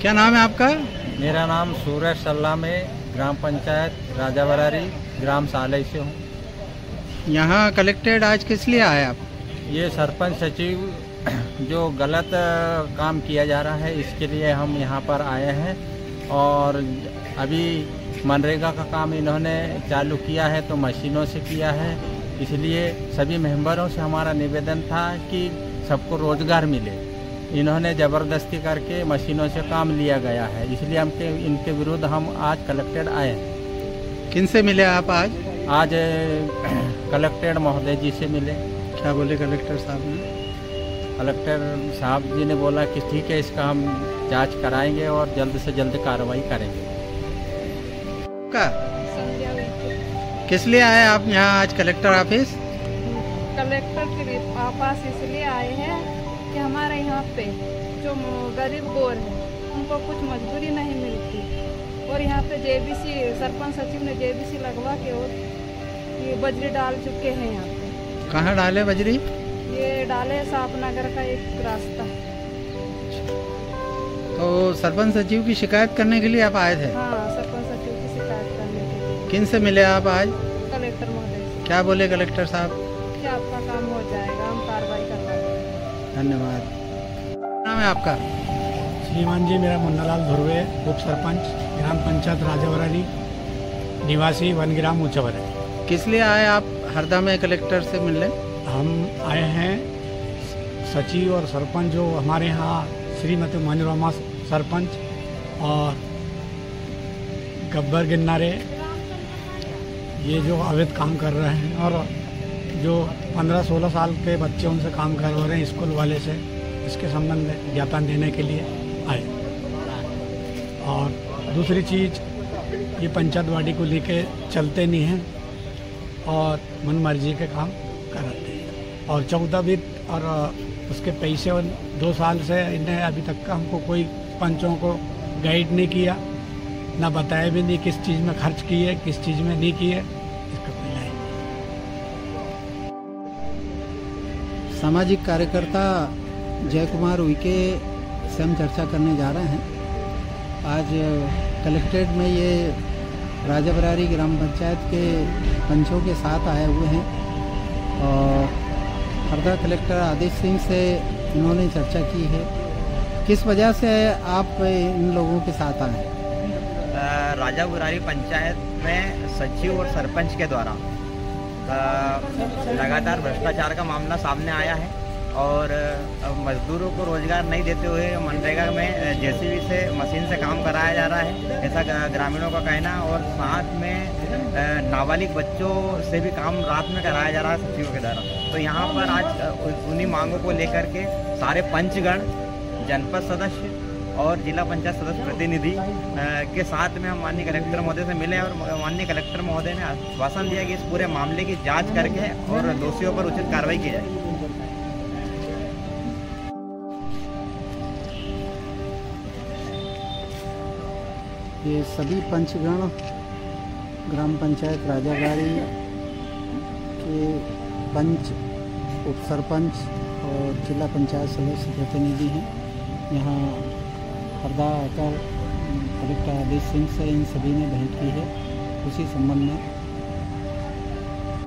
क्या नाम है आपका? मेरा नाम सूरज सल्लाम है ग्राम पंचायत राजा बरारी ग्राम साले से हूँ। यहाँ कलेक्टेड आज किस लिए आए आप? ये सरपंच सचिव जो गलत काम किया जा रहा है इसके लिए हम यहाँ पर आए हैं। और अभी मनरेगा का काम इन्होंने चालू किया है तो मशीनों से किया है। इसलिए सभी मेंबरों से हमारा निवेदन था कि सबको रोज़गार मिले। इन्होंने ज़बरदस्ती करके मशीनों से काम लिया गया है। इसलिए हमके इनके विरुद्ध हम आज कलेक्टेड आए किन से मिले आप आज? आज कलेक्टेड महोदय जी से मिले। क्या बोले कलेक्टर साहब ने? कलेक्टर साहब जी ने बोला कि ठीक है इसका हम जाँच कराएँगे और जल्द से जल्द कार्रवाई करेंगे। का? किस लिए आए आप यहाँ आज कलेक्टर ऑफ़िस? कलेक्टर के पास इसलिए आए हैं कि हमारे यहाँ पे जो गरीब गोर है उनको कुछ मजदूरी नहीं मिलती। और यहाँ पे जेबीसी सरपंच सचिव ने जेबीसी लगवा के और ये बजरी डाल चुके हैं यहाँ पे। कहाँ डाले बजरी? ये डाले साफ़ नगर का एक रास्ता। तो सरपंच सचिव की शिकायत करने के लिए आप आए थे? हाँ सरपंच सचिव की शिकायत करने के लिए। किन से मिले आप आज? कलेक्टर महोदय क्या बोले कलेक्टर साहब? आपका काम हो जाएगा हम कार्रवाई करवाएँगे धन्यवाद। नाम है आपका? श्रीमान जी मेरा मुन्नालाल धुर्वे उप सरपंच ग्राम पंचायत राजावराली निवासी वन ग्राम ऊंचावर है किस लिए आए आप हरदा में कलेक्टर से मिलने? हम आए हैं सचिव और सरपंच जो हमारे यहाँ श्रीमती मनोरमा सरपंच और गब्बर गिन्नारे ये जो अवैध काम कर रहे हैं और जो 15-16 साल के बच्चे उनसे काम करवा रहे हैं स्कूल वाले से, इसके संबंध में ज्ञापन देने के लिए आए। और दूसरी चीज़, ये पंचायतवाड़ी को लेके चलते नहीं हैं और मन मर्ज़ी के काम कराते हैं। और चौदह वित्त और उसके पैसे और दो साल से इन्हें अभी तक का हमको कोई पंचों को गाइड नहीं किया, ना बताया भी नहीं किस चीज़ में खर्च किए, किस चीज़ में नहीं किए। सामाजिक कार्यकर्ता जय कुमार उइके से हम चर्चा करने जा रहे हैं। आज कलेक्ट्रेट में ये राजा बरारी ग्राम पंचायत के पंचों के साथ आए हुए हैं और हरदा कलेक्टर आदित्य सिंह से इन्होंने चर्चा की है। किस वजह से आप इन लोगों के साथ आए? राजा बुरारी पंचायत में सचिव और सरपंच के द्वारा। लगातार भ्रष्टाचार का मामला सामने आया है और मजदूरों को रोज़गार नहीं देते हुए मनरेगा में जेसीबी से मशीन से काम कराया जा रहा है। ऐसा ग्रामीणों का कहना और साथ में नाबालिग बच्चों से भी काम रात में कराया जा रहा है सचिवों के द्वारा। तो यहाँ पर आज उन्हीं मांगों को लेकर के सारे पंचगण, जनपद सदस्य और जिला पंचायत सदस्य प्रतिनिधि के साथ में हम माननीय कलेक्टर महोदय से मिले और माननीय कलेक्टर महोदय ने आश्वासन दिया कि इस पूरे मामले की जाँच करके और दोषियों पर उचित कार्रवाई की जाए ये सभी पंचगण, ग्राम पंचायत राजागाड़ी के पंच, उप सरपंच और जिला पंचायत सदस्य प्रतिनिधि हैं। यहाँ हरदा आकर कलेक्टर आदेश सिंह से इन सभी ने भेंट की है। उसी संबंध में